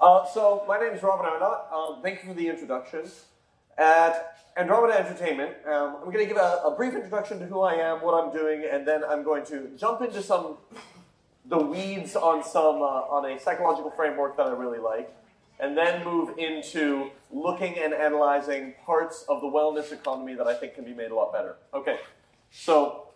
Uh, so, my name is Robin Arnott. Um, thank you for the introduction. At Andromeda Entertainment, um, I'm going to give a, a, brief introduction to who I am, what I'm doing, and then I'm going to jump into some the weeds on some uh, on a psychological framework that I really like, and then move into looking and analyzing parts of the wellness economy that I think can be made a lot better. Okay, so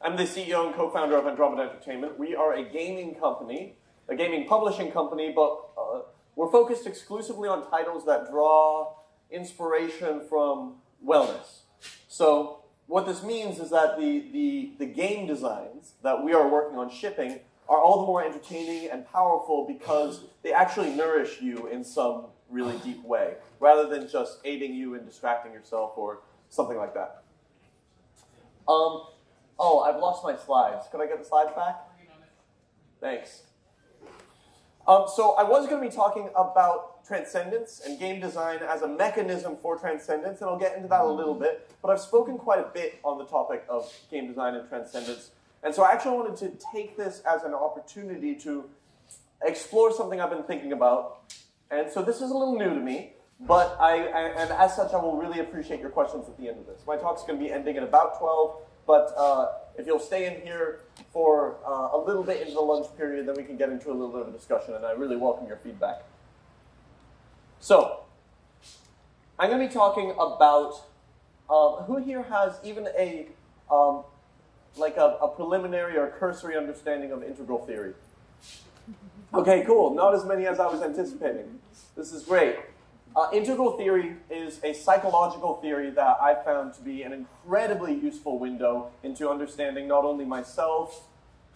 I'm the CEO and co-founder of Andromeda Entertainment. We are a gaming company, a gaming publishing company, but uh, we're focused exclusively on titles that draw inspiration from wellness. So what this means is that the, the, the game designs that we are working on shipping are all the more entertaining and powerful because they actually nourish you in some really deep way, rather than just aiding you in distracting yourself or something like that. Um, oh, I've lost my slides. Could I get the slides back? Thanks. Um, so I was going to be talking about transcendence and game design as a mechanism for transcendence, and I'll get into that a little bit. But I've spoken quite a bit on the topic of game design and transcendence, and so I actually wanted to take this as an opportunity to explore something I've been thinking about. And so this is a little new to me, but I, and as such, I will really appreciate your questions at the end of this. My talk's going to be ending at about 12, but uh, if you'll stay in here for uh, a little bit into the lunch period, then we can get into a little bit of a discussion, and I really welcome your feedback. So, I'm going to be talking about um, who here has even a um, like a, a, preliminary or cursory understanding of integral theory. Okay, cool. Not as many as I was anticipating. This is great. Uh, integral theory is a psychological theory that I found to be an incredibly useful window into understanding not only myself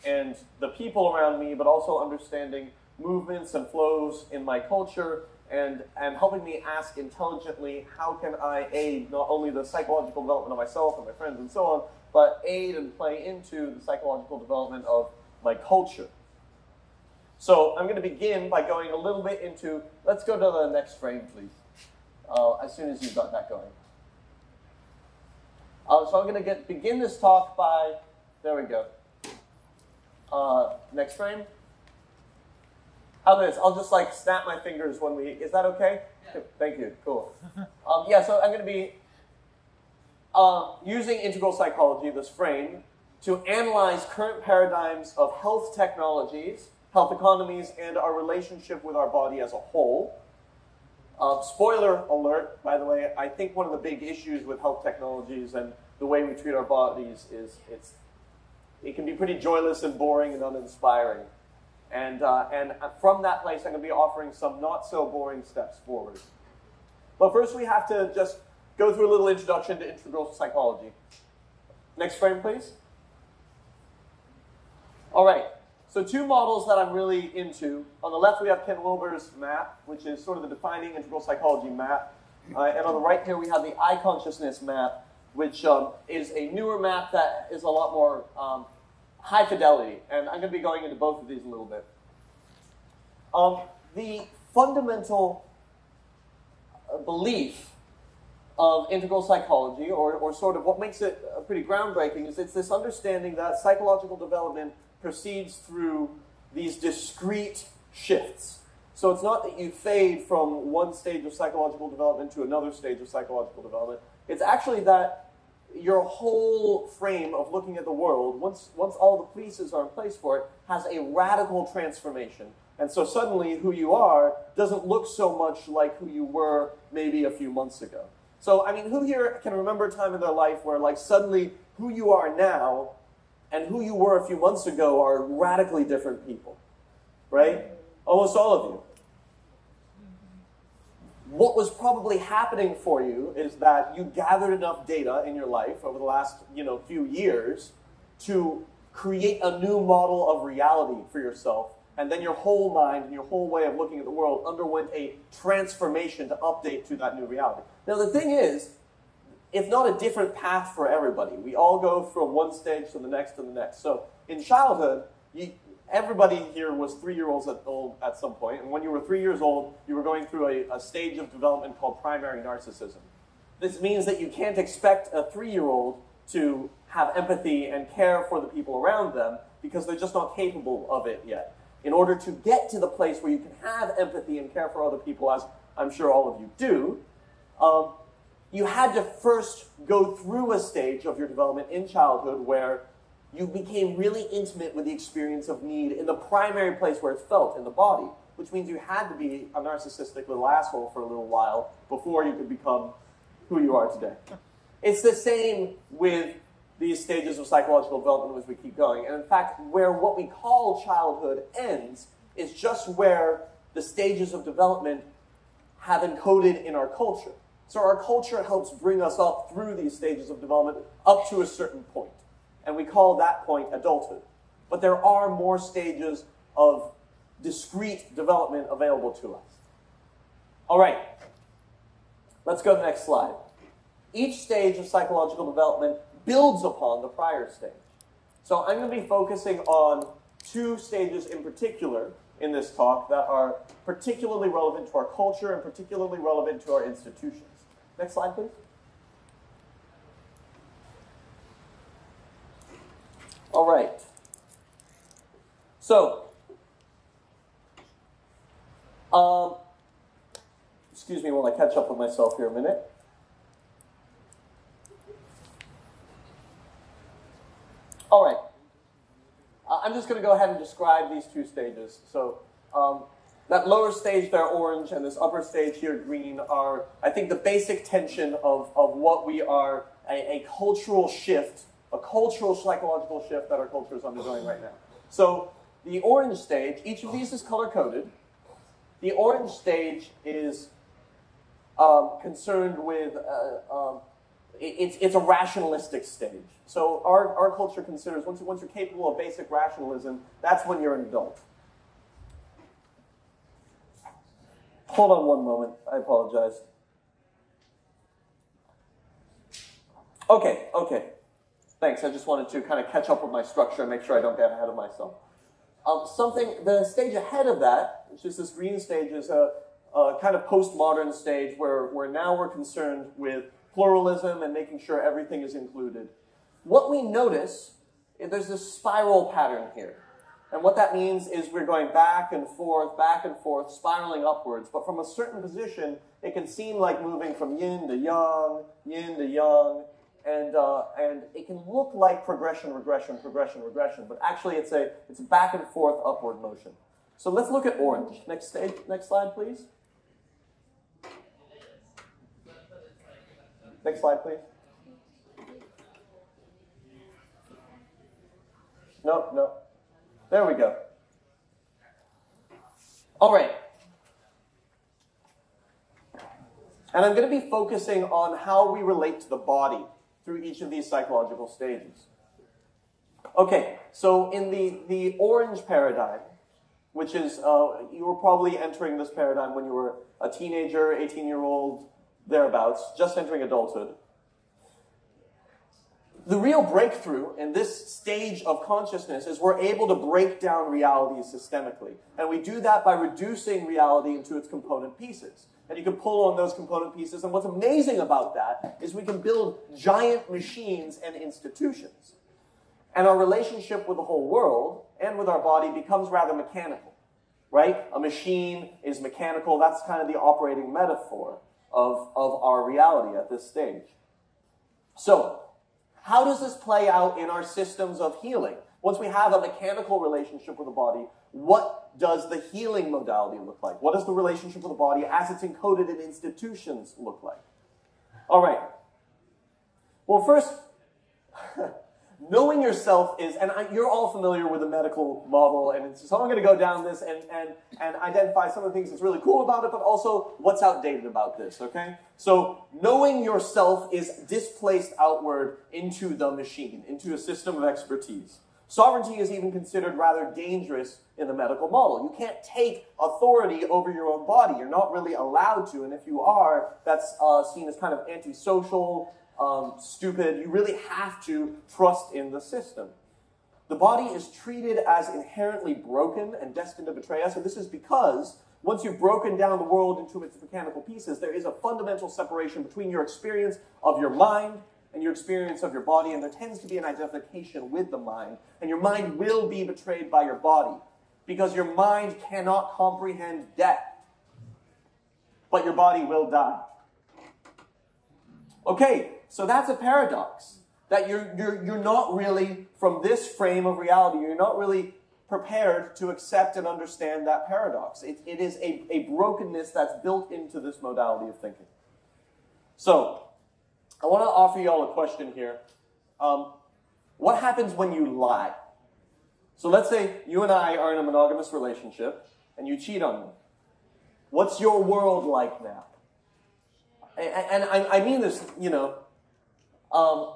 and the people around me, but also understanding movements and flows in my culture and, and helping me ask intelligently how can I aid not only the psychological development of myself and my friends and so on, but aid and play into the psychological development of my culture. So I'm going to begin by going a little bit into, let's go to the next frame, please, uh, as soon as you've got that going. Uh, so I'm going to get begin this talk by, there we go. Uh, next frame. How this? I'll just like snap my fingers when we, is that okay? Yeah. Thank you, cool. Um, yeah, so I'm going to be uh, using integral psychology, this frame, to analyze current paradigms of health technologies health economies, and our relationship with our body as a whole. Uh, spoiler alert, by the way, I think one of the big issues with health technologies and the way we treat our bodies is it's, it can be pretty joyless and boring and uninspiring. And, uh, and from that place, I'm going to be offering some not so boring steps forward. But first, we have to just go through a little introduction to integral psychology. Next frame, please. All right. So two models that I'm really into. On the left, we have Ken Wilber's map, which is sort of the defining integral psychology map. Uh, and on the right here, we have the eye consciousness map, which um, is a newer map that is a lot more um, high fidelity. And I'm going to be going into both of these a little bit. Um, the fundamental uh, belief of integral psychology, or, or sort of what makes it uh, pretty groundbreaking, is it's this understanding that psychological development proceeds through these discrete shifts. So it's not that you fade from one stage of psychological development to another stage of psychological development. It's actually that your whole frame of looking at the world, once, once all the pieces are in place for it, has a radical transformation. And so suddenly who you are doesn't look so much like who you were maybe a few months ago. So, I mean, who here can remember a time in their life where, like, suddenly who you are now and who you were a few months ago are radically different people, right? Almost all of you. What was probably happening for you is that you gathered enough data in your life over the last you know, few years to create a new model of reality for yourself. And then your whole mind and your whole way of looking at the world underwent a transformation to update to that new reality. Now, the thing is, it's not a different path for everybody. We all go from one stage to the next to the next. So in childhood, you, everybody here was three years old at, old at some point, and when you were three years old, you were going through a, a stage of development called primary narcissism. This means that you can't expect a three-year-old to have empathy and care for the people around them because they're just not capable of it yet. in order to get to the place where you can have empathy and care for other people, as I'm sure all of you do, um, you had to first go through a stage of your development in childhood where you became really intimate with the experience of need in the primary place where it's felt, in the body, which means you had to be a narcissistic little asshole for a little while before you could become who you are today. It's the same with these stages of psychological development as we keep going. And in fact, where what we call childhood ends is just where the stages of development have encoded in our culture. So our culture helps bring us up through these stages of development up to a certain. And we call that point adulthood. But there are more stages of discrete development available to us. All right, let's go to the next slide. Each stage of psychological development builds upon the prior stage. So I'm going to be focusing on two stages in particular in this talk that are particularly relevant to our culture and particularly relevant to our institutions. Next slide, please. All right. So, um, excuse me while I catch up with myself here a minute. All right. I'm just going to go ahead and describe these two stages. So, um, that lower stage there, orange, and this upper stage here, green, are, I think, the basic tension of, of what we are, a, a cultural shift, a cultural psychological shift that our culture is undergoing right now. So, the orange stage, each of these is color coded. The orange stage is um, concerned with, uh, um, it, it's, it's a rationalistic stage. So, our, our culture considers once, once you're capable of basic rationalism, that's when you're an adult. Hold on one moment. I apologize. Okay, okay. Thanks. I just wanted to kind of catch up with my structure and make sure I don't get ahead of myself. Um, something, the stage ahead of that, which is this green stage, is a, a kind of postmodern stage where, where now we're concerned with pluralism and making sure everything is included. What we notice, there's this spiral pattern here. And what that means is we're going back and forth, back and forth, spiraling upwards. But from a certain position, it can seem like moving from yin to yang, yin to yang, and, uh, and it can look like progression, regression, progression, regression. But actually, it's a, it's back and forth upward motion. So let's look at orange. Next, stage, next slide, please. Next slide, please. No, no. There we go. All right. And I'm going to be focusing on how we relate to the body through each of these psychological stages. Okay, so in the, the orange paradigm, which is, uh, you were probably entering this paradigm when you were a teenager, 18 year old, thereabouts, just entering adulthood. The real breakthrough in this stage of consciousness is we're able to break down reality systemically. And we do that by reducing reality into its component pieces. And you can pull on those component pieces. And what's amazing about that is we can build giant machines and institutions. And our relationship with the whole world and with our body becomes rather mechanical, right? A machine is mechanical. That's kind of the operating metaphor of, of our reality at this stage. So, how does this play out in our systems of healing? Once we have a mechanical relationship with the body, what does the healing modality look like? What does the relationship with the body as it's encoded in institutions look like? All right. Well, first, knowing yourself is, and I, you're all familiar with the medical model, and so I'm going to go down this and, and, and identify some of the things that's really cool about it, but also what's outdated about this, okay? So, knowing yourself is displaced outward into the machine, into a system of expertise. Sovereignty is even considered rather dangerous in the medical model. You can't take authority over your own body. You're not really allowed to, and if you are, that's uh, seen as kind of antisocial, um, stupid. You really have to trust in the system. The body is treated as inherently broken and destined to betray us, and this is because once you've broken down the world into its mechanical pieces, there is a fundamental separation between your experience of your mind and your experience of your body, and there tends to be an identification with the mind, and your mind will be betrayed by your body. because your mind cannot comprehend death. But your body will die. Okay, so that's a paradox. That you're, you're, you're not really, from this frame of reality, you're not really prepared to accept and understand that paradox. It, it is a, a brokenness that's built into this modality of thinking. So, I want to offer you all a question here. Um, what happens when you lie? So let's say you and I are in a monogamous relationship and you cheat on me. What's your world like now? And, and I, I, mean this, you know, um,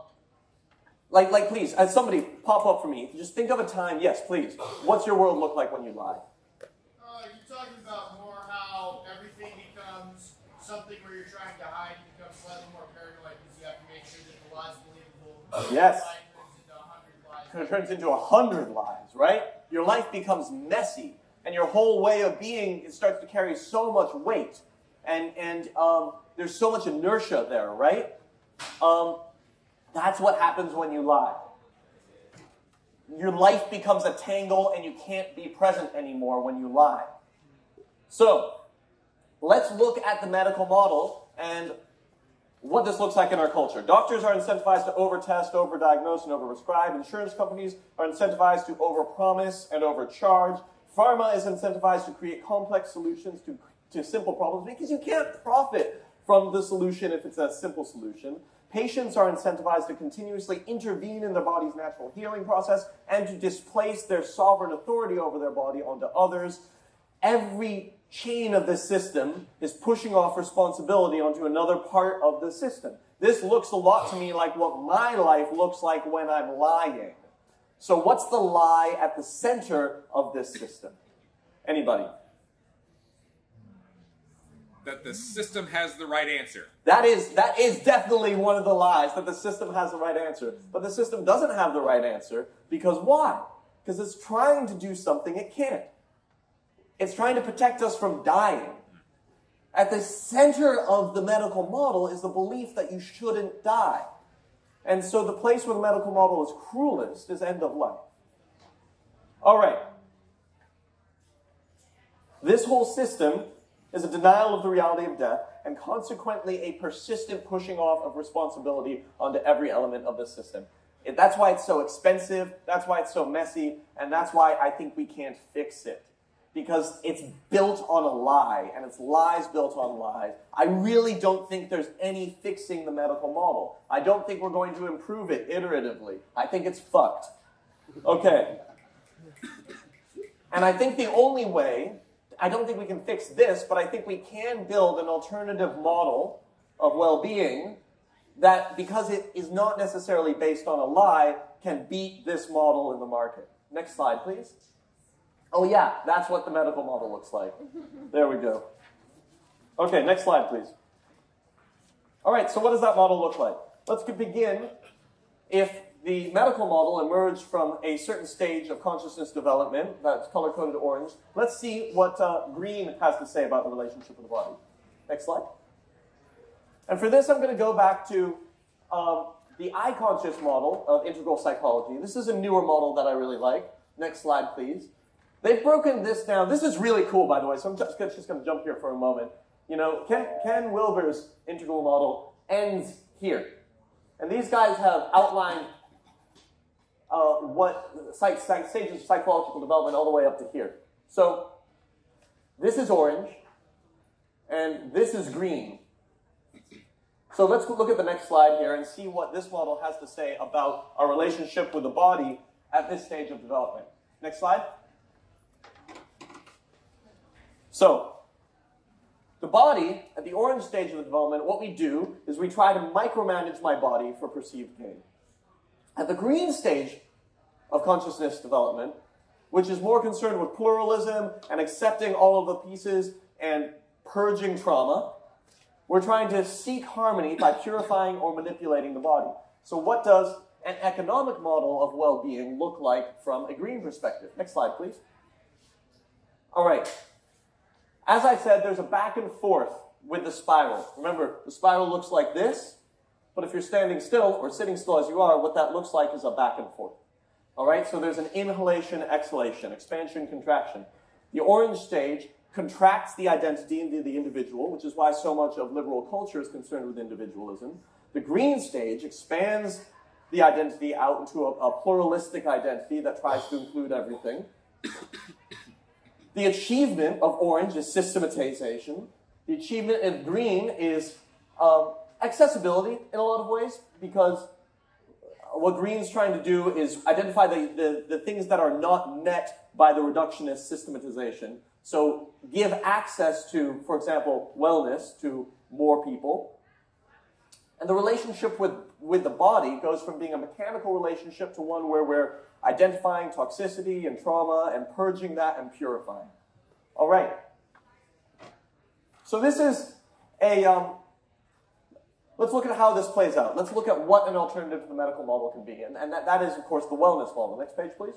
like, like, please, as somebody pop up for me. Just think of a time. Yes, please. What's your world look like when you lie? Uh, you're talking about more how everything becomes something where you're trying to hide. You become slightly more paranoid because you have to make sure that the lie's believable. Yes. It turns into a hundred lies, right? Your life becomes messy, and your whole way of being it starts to carry so much weight, and and um, there's so much inertia there, right? Um, that's what happens when you lie. Your life becomes a tangle and you can't be present anymore when you lie. So, let's look at the medical model and what this looks like in our culture. Doctors are incentivized to overtest, overdiagnose, and overprescribe. Insurance companies are incentivized to overpromise and overcharge. Pharma is incentivized to create complex solutions to, to simple problems because you can't profit from the solution if it's a simple solution. Patients are incentivized to continuously intervene in their body's natural healing process and to displace their sovereign authority over their body onto others. Every chain of this system is pushing off responsibility onto another part of the system. This looks a lot to me like what my life looks like when I'm lying. So, what's the lie at the center of this system? Anybody? That the system has the right answer. That is that is definitely one of the lies that the system has the right answer. But the system doesn't have the right answer because why? Because it's trying to do something it can't. It's trying to protect us from dying. At the center of the medical model is the belief that you shouldn't die. And so the place where the medical model is cruelest is end of life. All right. This whole system is a denial of the reality of death and consequently a persistent pushing off of responsibility onto every element of the system. It, that's why it's so expensive, that's why it's so messy, and that's why I think we can't fix it. Because it's built on a lie, and it's lies built on lies. I really don't think there's any fixing the medical model. I don't think we're going to improve it iteratively. I think it's fucked. Okay. And I think the only way I don't think we can fix this, but I think we can build an alternative model of well being that, because it is not necessarily based on a lie, can beat this model in the market. Next slide, please. Oh, yeah, that's what the medical model looks like. There we go. Okay, next slide, please. All right, so what does that model look like? Let's begin if the medical model emerged from a certain stage of consciousness development that's color coded orange. Let's see what uh, green has to say about the relationship of the body. Next slide. And for this, I'm going to go back to um, the I conscious model of integral psychology. This is a newer model that I really like. Next slide, please. They've broken this down. This is really cool, by the way, so I'm just, just going to jump here for a moment. You know, Ken, Ken Wilber's integral model ends here. And these guys have outlined uh, what stages of psychological development all the way up to here. So this is orange, and this is green. So let's look at the next slide here and see what this model has to say about our relationship with the body at this stage of development. Next slide. So, the body, at the orange stage of the development, what we do is we try to micromanage my body for perceived gain. At the green stage of consciousness development, which is more concerned with pluralism and accepting all of the pieces and purging trauma, we're trying to seek harmony by purifying or manipulating the body. So, what does an economic model of well being look like from a green perspective? Next slide, please. All right. As I said, there's a back and forth with the spiral. Remember, the spiral looks like this, but if you're standing still or sitting still as you are, what that looks like is a back and forth. All right, so there's an inhalation, exhalation, expansion, contraction. The orange stage contracts the identity into the individual, which is why so much of liberal culture is concerned with individualism. The green stage expands the identity out into a, a pluralistic identity that tries to include everything. the achievement of orange is systematization. The achievement of green is um, accessibility in a lot of ways, because what green's trying to do is identify the, the, the things that are not met by the reductionist systematization. So give access to, for example, wellness to more people. And the relationship with, with the body goes from being a mechanical relationship to one where we're identifying toxicity and trauma and purging that and purifying. All right. So this is a, um, let's look at how this plays out. Let's look at what an alternative to the medical model can be. And, and that, that is, of course, the wellness model. Next page, please.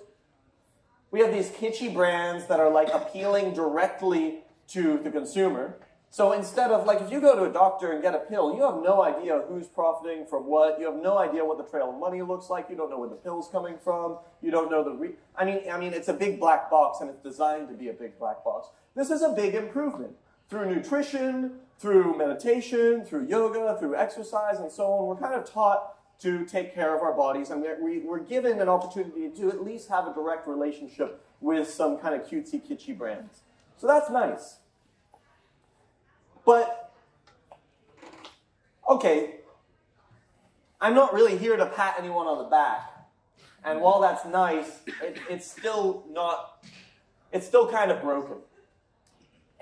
We have these kitschy brands that are like appealing directly to the consumer. So instead of, like, if you go to a doctor and get a pill, you have no idea who's profiting from what. You have no idea what the trail of money looks like. You don't know where the pill's coming from. You don't know the re- I mean, I mean, it's a big black box and it's designed to be a big black box. This is a big improvement. Through nutrition, through meditation, through yoga, through exercise, and so on, we're kind of taught to take care of our bodies, and we're, we, we're given an opportunity to at least have a direct relationship with some kind of cutesy, kitschy brands. So that's nice. But, okay, I'm not really here to pat anyone on the back. And while that's nice, it, it's still not, it's still kind of broken.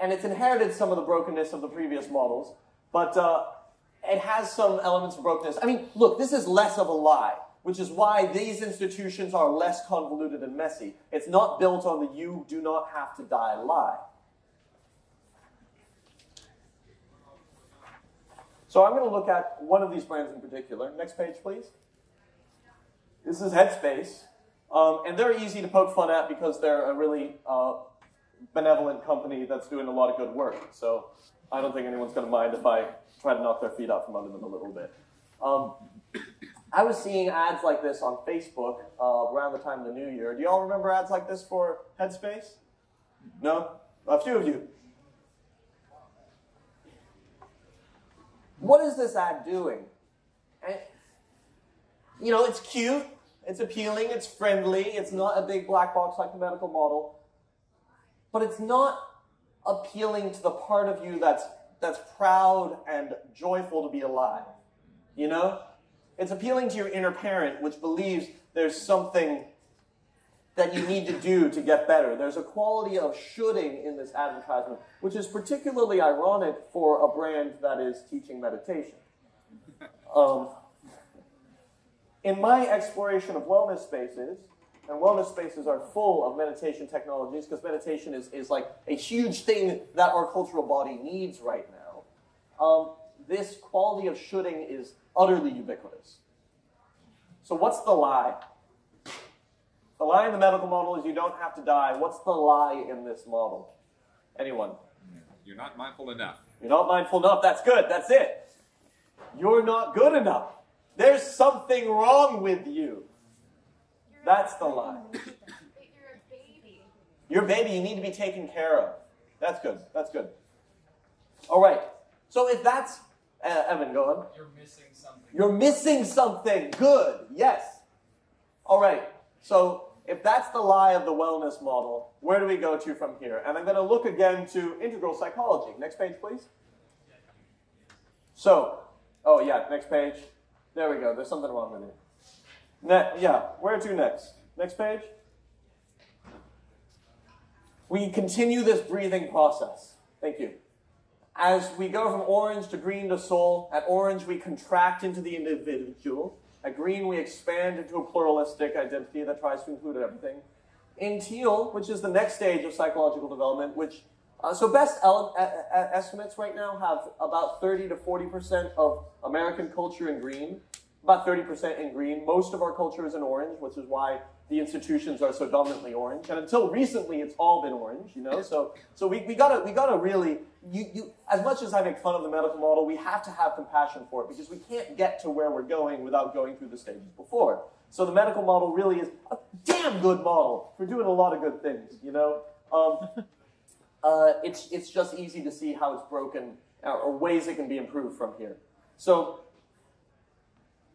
And it's inherited some of the brokenness of the previous models, but uh, it has some elements of brokenness. I mean, look, this is less of a lie, which is why these institutions are less convoluted and messy. It's not built on the you do not have to die lie. So I'm going to look at one of these brands in particular. Next page, please. This is Headspace. Um, and they're easy to poke fun at because they're a really uh, benevolent company that's doing a lot of good work. So I don't think anyone's going to mind if I try to knock their feet out from under them a little bit. Um, I was seeing ads like this on Facebook uh, around the time of the new year. Do y'all remember ads like this for Headspace? No? A few of you. What is this ad doing? And, you know, it's cute, it's appealing, it's friendly, it's not a big black box like the medical model, but it's not appealing to the part of you that's that's proud and joyful to be alive. You know? It's appealing to your inner parent, which believes there's something that you need to do to get better. There's a quality of shoulding in this advertisement, which is particularly ironic for a brand that is teaching meditation. Um, in my exploration of wellness spaces, and wellness spaces are full of meditation technologies because meditation is, is like a huge thing that our cultural body needs right now. Um, this quality of shoulding is utterly ubiquitous. So, what's the lie? The lie in the medical model is you don't have to die. What's the lie in this model? Anyone? You're not mindful enough. You're not mindful enough. That's good. That's it. You're not good enough. There's something wrong with you. That's the lie. You're a baby. Your baby, you need to be taken care of. That's good. That's good. All right. So if that's uh, Evan, go on. You're missing something. You're missing something. Good. Yes. All right. So if that's the lie of the wellness model, where do we go to from here? And I'm going to look again to integral psychology. Next page, please. So, oh yeah, next page. There we go. There's something wrong with it. Ne- yeah, where to next? Next page. We continue this breathing process. Thank you. As we go from orange to green to soul, at orange we contract into the individual. At green we expand into a pluralistic identity that tries to include everything. In teal, which is the next stage of psychological development, which uh, so best el- a- a- estimates right now have about 30 to 40 percent of American culture in green, about 30 percent in green. Most of our culture is in orange, which is why the institutions are so dominantly orange. And until recently, it's all been orange, you know. So so we, we gotta we gotta really you, you as much as I make fun of the medical model, we have to have compassion for it because we can't get to where we're going without going through the stages before. So the medical model really is a damn good model for doing a lot of good things, you know? Um, uh, it's, it's just easy to see how it's broken uh, or ways it can be improved from here. So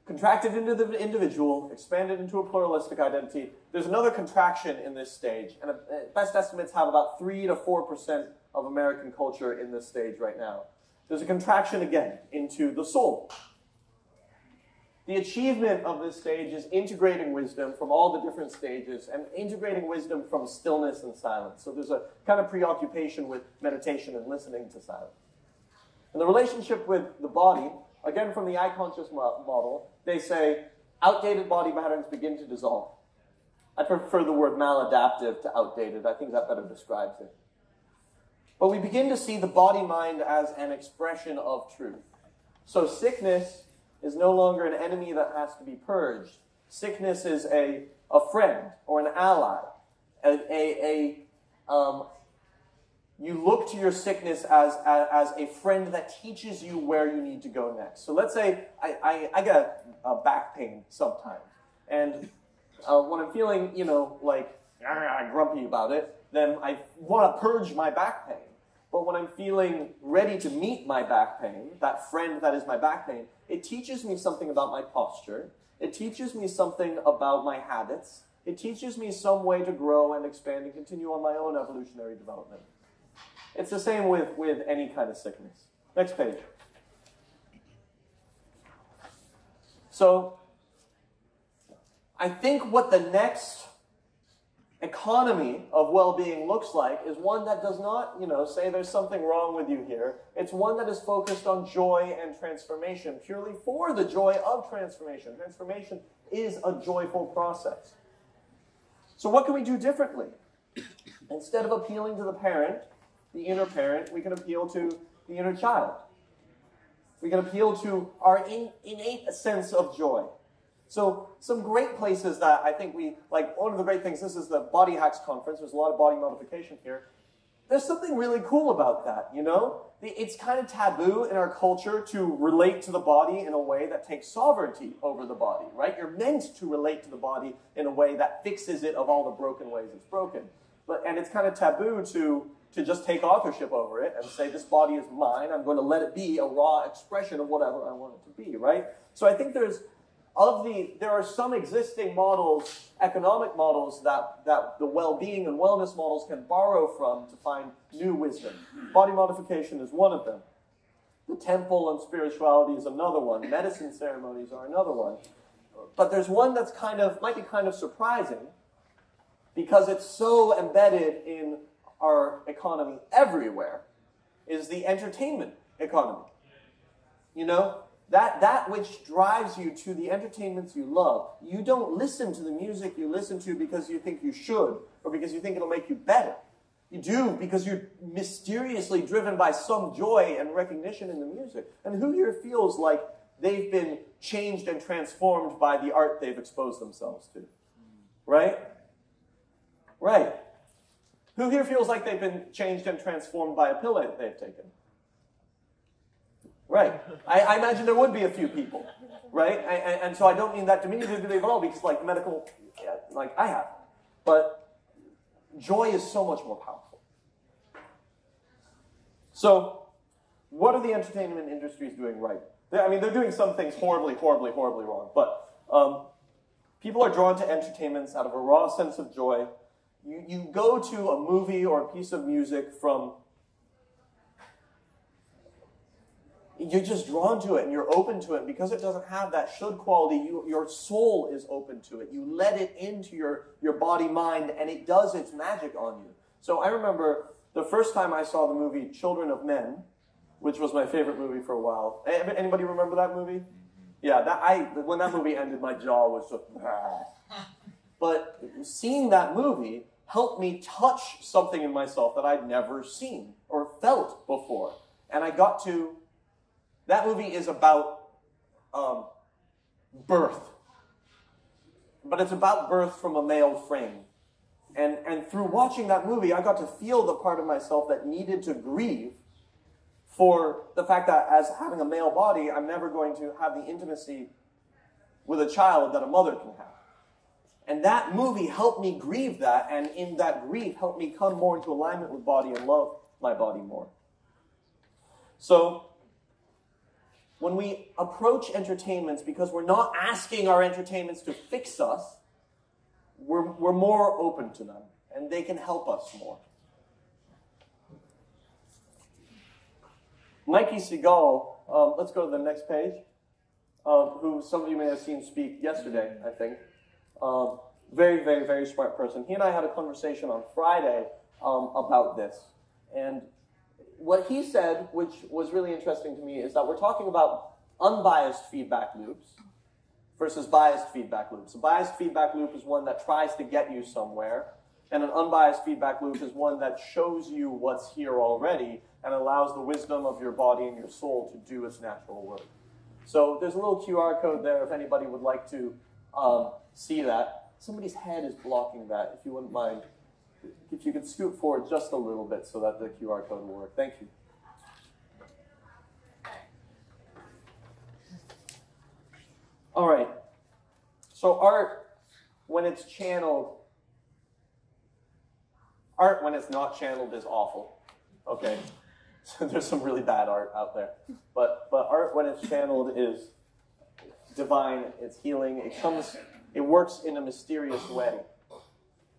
contracted into the individual, expanded into a pluralistic identity. There's another contraction in this stage, and best estimates have about 3 to 4% of American culture in this stage right now. There's a contraction again into the soul. The achievement of this stage is integrating wisdom from all the different stages and integrating wisdom from stillness and silence. So there's a kind of preoccupation with meditation and listening to silence. And the relationship with the body, again from the I conscious model, they say outdated body patterns begin to dissolve. I prefer the word maladaptive to outdated. I think that better describes it. But we begin to see the body mind as an expression of truth. So sickness is no longer an enemy that has to be purged. Sickness is a, a friend or an ally. A, a, a um, you look to your sickness as, as, as, a friend that teaches you where you need to go next. So let's say I, I, I get a back pain sometimes. And uh, when I'm feeling, you know, like grumpy about it, then I want to purge my back pain. But when I'm feeling ready to meet my back pain, that friend that is my back pain, it teaches me something about my posture. It teaches me something about my habits. It teaches me some way to grow and expand and continue on my own evolutionary development. It's the same with, with any kind of sickness. Next page. So, I think what the next economy of well-being looks like is one that does not, you know, say there's something wrong with you here. It's one that is focused on joy and transformation, purely for the joy of transformation. Transformation is a joyful process. So what can we do differently? Instead of appealing to the parent, the inner parent, we can appeal to the inner child. We can appeal to our in, innate sense of joy. So some great places that I think we, like one of the great things, this is the Body Hacks Conference, there's a lot of body modification here. There's something really cool about that, you know? It's kind of taboo in our culture to relate to the body in a way that takes sovereignty over the body, right? You're meant to relate to the body in a way that fixes it of all the broken ways it's broken. But, and it's kind of taboo to, to just take authorship over it and say, this body is mine, I'm going to let it be a raw expression of whatever I want it to be, right? So I think there's of the, there are some existing models, economic models, that, that the well-being and wellness models can borrow from to find new wisdom. Body modification is one of them. The temple and spirituality is another one. Medicine ceremonies are another one. But there's one that's kind of, might be kind of surprising because it's so embedded in our economy everywhere, is the entertainment economy. You know, that, that which drives you to the entertainments you love. You don't listen to the music you listen to because you think you should or because you think it'll make you better. You do because you're mysteriously driven by some joy and recognition in the music. And who here feels like they've been changed and transformed by the art they've exposed themselves to? Right? Right. Who here feels like they've been changed and transformed by a pill they've taken? Right. I, I, imagine there would be a few people, right? I, I, and so I don't mean that diminutively at all because, like, medical, yeah, like I have. But joy is so much more powerful. So, what are the entertainment industries doing right? They, I mean, they're doing some things horribly, horribly, horribly wrong. But um, people are drawn to entertainments out of a raw sense of joy. You, you go to a movie or a piece of music from you're just drawn to it and you're open to it. Because it doesn't have that should quality you, your soul is open to it. You let it into your, your body mind and it does its magic on you. So i remember the first time i saw the movie children of men which was my favorite movie for a while. Anybody remember that movie? Yeah that i when that movie ended my jaw was just but seeing that movie helped me touch something in myself that i'd never seen or felt before and i got to that movie is about um, birth, but it's about birth from a male frame. And, and through watching that movie, I got to feel the part of myself that needed to grieve for the fact that as having a male body, I'm never going to have the intimacy with a child that a mother can have. And that movie helped me grieve that, and in that grief, helped me come more into alignment with body and love my body more. So, when we approach entertainments, because we're not asking our entertainments to fix us, we're, we're more open to them, and they can help us more. Mikey Siegel, um, let's go to the next page, uh, who some of you may have seen speak yesterday, I think. Um, very, very, very smart person. He and I had a conversation on Friday um, about this. And what he said, which was really interesting to me, is that we're talking about unbiased feedback loops versus biased feedback loops. A biased feedback loop is one that tries to get you somewhere, and an unbiased feedback loop is one that shows you what's here already and allows the wisdom of your body and your soul to do its natural work. So there's a little QR code there if anybody would like to um, see that. Somebody's head is blocking that, if you wouldn't mind. If you could scoot forward just a little bit so that the QR code will work. Thank you. All right. So art, when it's channeled, art when it's not channeled is awful. Okay. So there's some really bad art out there. But but art when it's channeled is divine, it's healing, it comes it works in a mysterious way.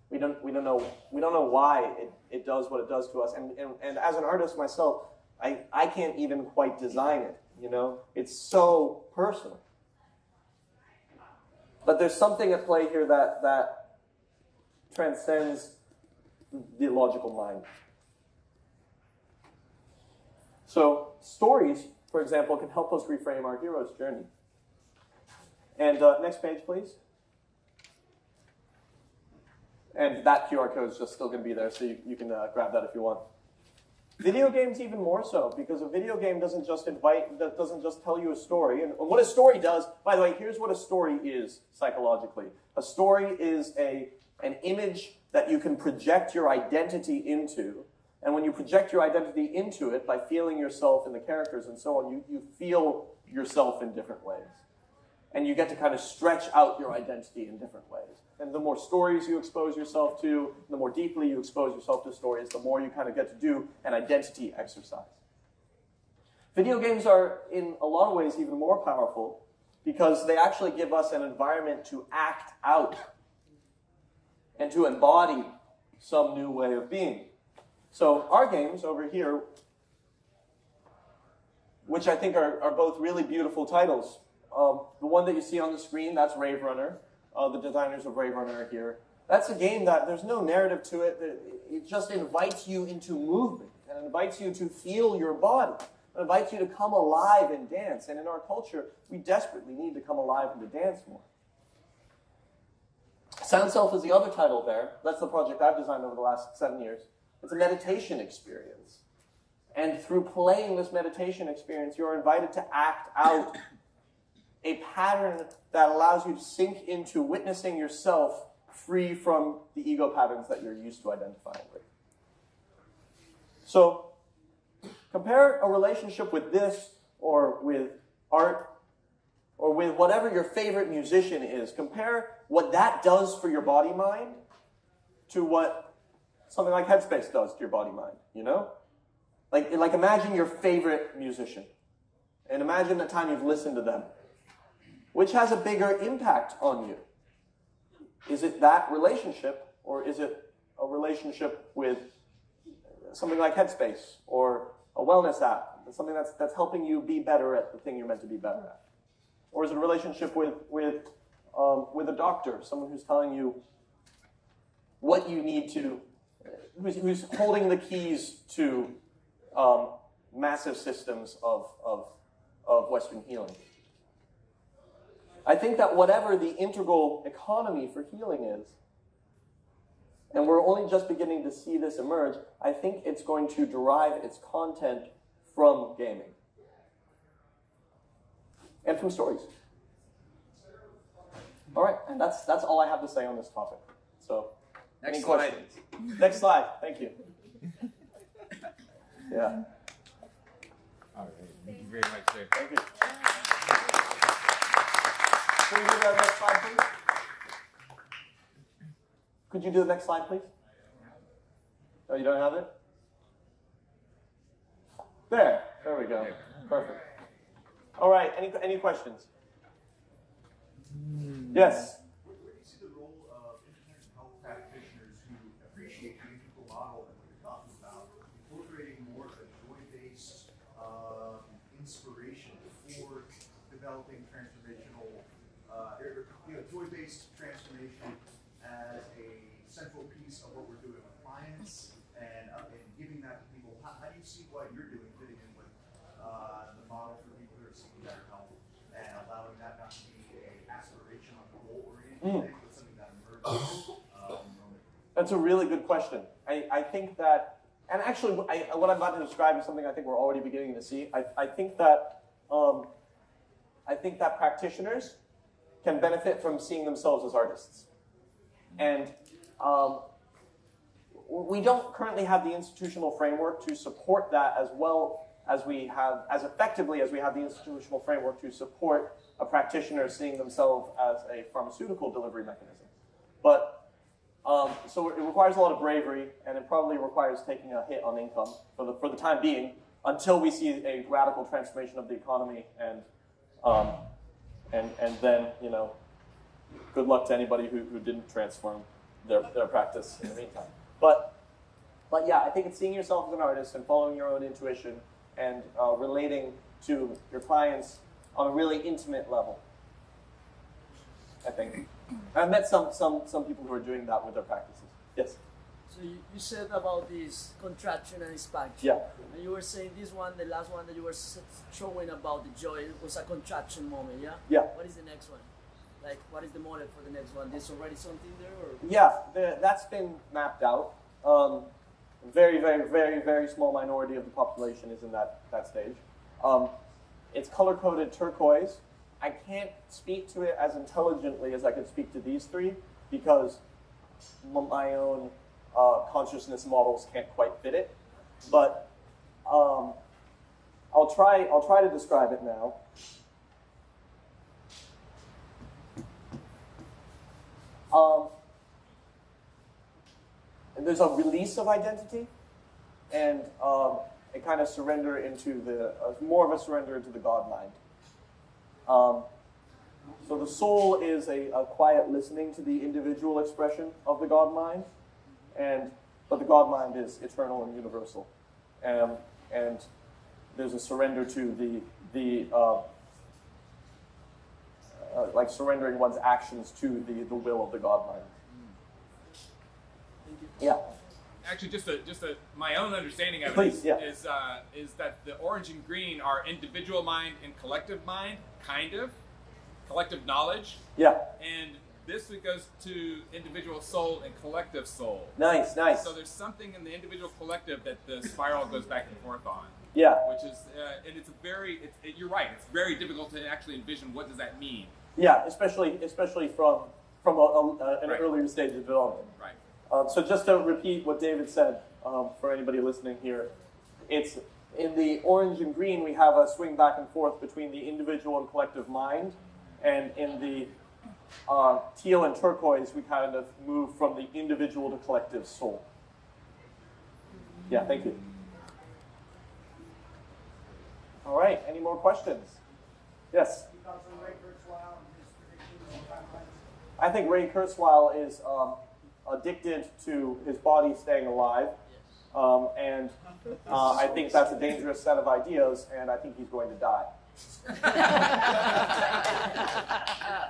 We don't we don't know we don't know why it, it does what it does to us. And, and and as an artist myself, I, I can't even quite design it, you know? It's so personal. But there's something at play here that that transcends the logical mind. So, stories, for example, can help us reframe our hero's journey. And uh, next page, please. And that QR code is just still going to be there, so you, you can uh, grab that if you want. Video games even more so, because a video game doesn't just invite, that doesn't just tell you a story. And what a story does, by the way, here's what a story is psychologically. A story is a, an image that you can project your identity into and when you project your identity into it by feeling yourself in the characters and so on, you, you feel yourself in different ways. And you get to kind of stretch out your identity in different ways. And the more stories you expose yourself to, the more deeply you expose yourself to stories, the more you kind of get to do an identity exercise. Video games are, in a lot of ways, even more powerful because they actually give us an environment to act out and to embody some new way of being. So our games over here, which I think are, are both really beautiful titles. Um, the one that you see on the screen, that's Rave Runner. Uh, the designers of Rave Runner are here. That's a game that there's no narrative to it. It just invites you into movement and invites you to feel your body. It invites you to come alive and dance. And in our culture, we desperately need to come alive and to dance more. SoundSelf is the other title there. That's the project I've designed over the last seven years. It's a meditation experience. And through playing this meditation experience, you're invited to act out a pattern that allows you to sink into witnessing yourself free from the ego patterns that you're used to identifying with. So, compare a relationship with this or with art or with whatever your favorite musician is. Compare what that does for your body mind to what something like Headspace does to your body mind, you know? Like, like imagine your favorite musician and imagine the time you've listened to them. Which has a bigger impact on you? Is it that relationship or is it a relationship with something like Headspace or a wellness app, something that's, that's helping you be better at the thing you're meant to be better at? Or is it a relationship with, with, um, with a doctor, someone who's telling you what you need to who's, who's holding the keys to um, massive systems of, of, of Western healing. I think that whatever the integral economy for healing is, and we're only just beginning to see this emerge, I think it's going to derive its content from gaming and from stories. All right, and that's that's all I have to say on this topic. So. Next Any slide. questions? Next slide. Thank you. Yeah. All right. Thank you very much, sir. Thank you. Can we do that next slide, please? Could you do the next slide, please? Oh, you don't have it? There. There we go. Perfect. All right. Any any questions? Yes. Where, where do you see the role of internet health practitioners who appreciate the integral model that we're talking about, incorporating more of a joy-based um, inspiration for developing transformational, uh, or, you know, joy-based transformation as a central piece of what we're doing with clients and, uh, and giving that to people. How, how do you see what you're doing fitting in with uh, the model for people who are seeking better health and allowing that not to be a aspirational goal-oriented Mm. thing, but something that emerges um, from That's a really good question. I, I think that, and actually, I, what I'm about to describe is something I think we're already beginning to see. I, I think that, um, I think that practitioners can benefit from seeing themselves as artists, and um, we don't currently have the institutional framework to support that as well as we have, as effectively as we have the institutional framework to support a practitioner seeing themselves as a pharmaceutical delivery mechanism. But um, so it requires a lot of bravery, and it probably requires taking a hit on income for the for the time being until we see a radical transformation of the economy, and um, and and then you know, good luck to anybody who, who didn't transform their, their practice in the meantime. But but yeah, I think it's seeing yourself as an artist and following your own intuition and uh, relating to your clients on a really intimate level. I think. I've met some, some, some people who are doing that with their practices. Yes. So you, you said about this contraction and expansion. Yeah. And you were saying this one, the last one that you were showing about the joy was a contraction moment, yeah? Yeah. What is the next one? Like, what is the model for the next one? There's already something there, or? Yeah, the, that's been mapped out. Um, very, very, very, very small minority of the population is in that, that stage. Um, it's color coded turquoise. I can't speak to it as intelligently as I could speak to these three because my own uh, consciousness models can't quite fit it. But um, I'll try. I'll try to describe it now. Um, and there's a release of identity and um, a kind of surrender into the uh, more of a surrender into the God mind. Um, so the soul is a, a quiet listening to the individual expression of the God mind, and but the God mind is eternal and universal, um, and there's a surrender to the the uh, uh, like surrendering one's actions to the, the will of the God mind. Yeah. Actually, just a just a my own understanding of Please, it yeah. is uh, is that the orange and green are individual mind and collective mind, kind of collective knowledge, Yeah. and this goes to individual soul and collective soul. Nice, nice. So there's something in the individual collective that the spiral goes back and forth on, Yeah. which is uh, and it's a very it's, it, you're right. It's very difficult to actually envision what does that mean. Yeah, especially especially from from a, a, an Right. earlier stage of development. Right. Um, so just to repeat what David said um, for anybody listening here, it's in the orange and green we have a swing back and forth between the individual and collective mind, and in the uh, teal and turquoise we kind of move from the individual to collective soul. Yeah, thank you. All right, any more questions? Yes. I think Ray Kurzweil is um, addicted to his body staying alive, um, and uh, I think that's a dangerous set of ideas, and I think he's going to die. I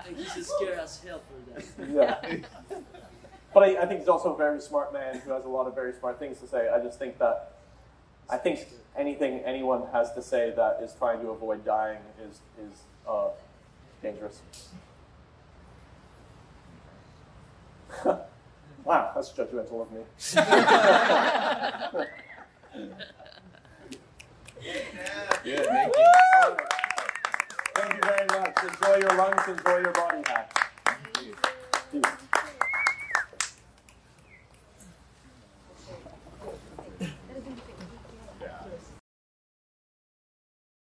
think he's as scared as hell for that. Yeah. But I, I think he's also a very smart man who has a lot of very smart things to say. I just think that I think anything anyone has to say that is trying to avoid dying is is uh, dangerous. wow, that's judgmental of me. Good, thank you. Thank you very much. Enjoy your lunch. Enjoy your body hack. Peace.